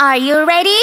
Are you ready?